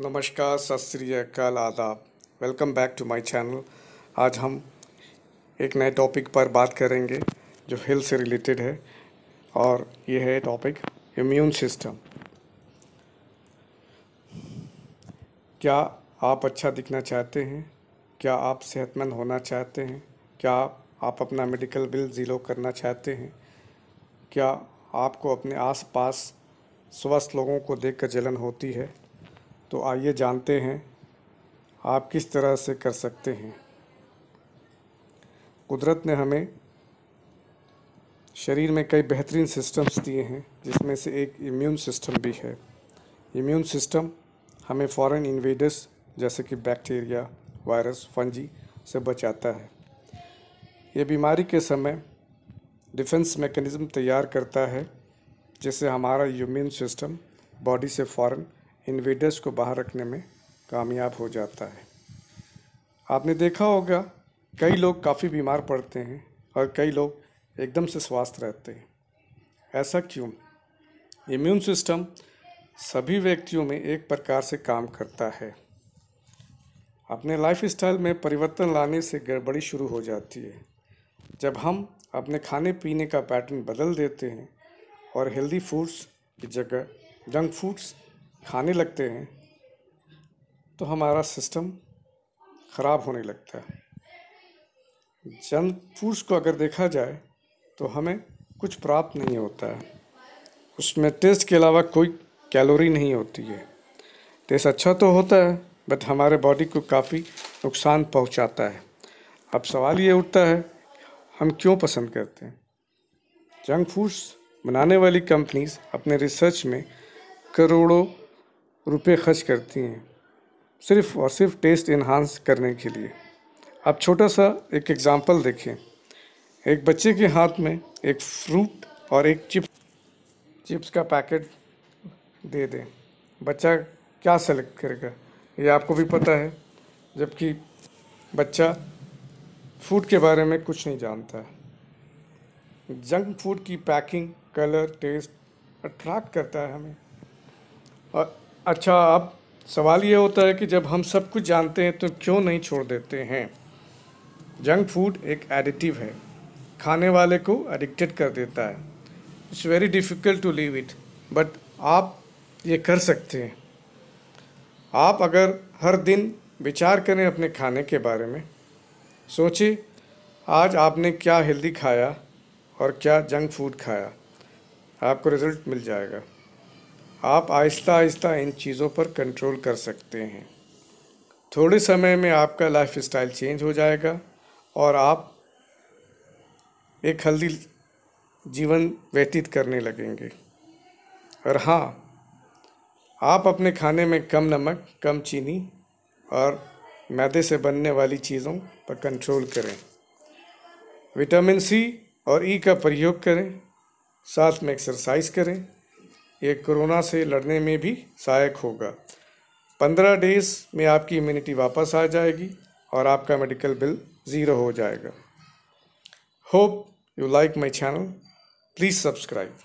नमस्कार, सत श्री अकाल आदाब। Welcome back to my channel आज हम एक नए टॉपिक पर बात करेंगे, जो हेल्थ से रिलेटेड है, और ये है टॉपिक इम्यून सिस्टम क्या आप अच्छा दिखना चाहते हैं? क्या आप सेहतमंद होना चाहते हैं? क्या आप अपना मेडिकल बिल ज़ीरो करना चाहते हैं? क्या आपको अपने आसपास स्वस्थ लोगों को देखकर जलन होती है? तो आइए जानते हैं आप किस तरह से कर सकते हैं। कुदरत ने हमें शरीर में कई बेहतरीन सिस्टम्स दिए हैं, जिसमें से एक इम्यून सिस्टम भी है। इम्यून सिस्टम हमें फॉरेन इन्वेडर्स जैसे कि बैक्टीरिया, वायरस, फंजी से बचाता है। ये बीमारी के समय डिफेंस मैकेनिज़्म तैयार करता है, जिससे हमारा इम्यून सिस्टम बॉडी से फ़ौरन इन्वेडर्स को बाहर रखने में कामयाब हो जाता है। आपने देखा होगा, कई लोग काफ़ी बीमार पड़ते हैं और कई लोग एकदम से स्वस्थ रहते हैं। ऐसा क्यों? इम्यून सिस्टम सभी व्यक्तियों में एक प्रकार से काम करता है। अपने लाइफ स्टाइल में परिवर्तन लाने से गड़बड़ी शुरू हो जाती है। जब हम अपने खाने पीने का पैटर्न बदल देते हैं और हेल्दी फूड्स की जगह जंक फूड्स खाने लगते हैं तो हमारा सिस्टम ख़राब होने लगता है। जंक फूड्स को अगर देखा जाए तो हमें कुछ प्राप्त नहीं होता है। उसमें टेस्ट के अलावा कोई कैलोरी नहीं होती है। टेस्ट अच्छा तो होता है बट हमारे बॉडी को काफ़ी नुकसान पहुंचाता है। अब सवाल ये उठता है, हम क्यों पसंद करते हैं? जंक फूड्स बनाने वाली कंपनीज़ अपने रिसर्च में करोड़ों रुपए खर्च करती हैं, सिर्फ़ और सिर्फ़ टेस्ट इन्हांस करने के लिए। अब छोटा सा एक एग्ज़ाम्पल देखें। एक बच्चे के हाथ में एक फ्रूट और एक चिप चिप्स का पैकेट दे दें। बच्चा क्या सेलेक्ट करेगा, ये आपको भी पता है, जबकि बच्चा फ़ूड के बारे में कुछ नहीं जानता। जंक फ़ूड की पैकिंग कलर टेस्ट अट्रैक्ट करता है हमें। और अच्छा अब सवाल ये होता है कि जब हम सब कुछ जानते हैं तो क्यों नहीं छोड़ देते हैं? जंक फ़ूड एक एडिटिव है। खाने वाले को एडिक्टेड कर देता है। It's very difficult to leave it but आप ये कर सकते हैं। आप अगर हर दिन विचार करें अपने खाने के बारे में, सोचिए, आज आपने क्या हेल्दी खाया और क्या जंक फ़ूड खाया? आपको रिज़ल्ट मिल जाएगा। आप आहिस्ता आहिस्ता इन चीज़ों पर कंट्रोल कर सकते हैं। थोड़े समय में आपका लाइफ स्टाइल चेंज हो जाएगा और आप एक हल्दी जीवन व्यतीत करने लगेंगे। और हाँ आप अपने खाने में कम नमक, कम चीनी और मैदे से बनने वाली चीज़ों पर कंट्रोल करें। विटामिन सी और ई का प्रयोग करें, साथ में एक्सरसाइज करें। ये कोरोना से लड़ने में भी सहायक होगा। पंद्रह डेज़ में आपकी इम्यूनिटी वापस आ जाएगी और आपका मेडिकल बिल ज़ीरो हो जाएगा। Hope you like my channel please subscribe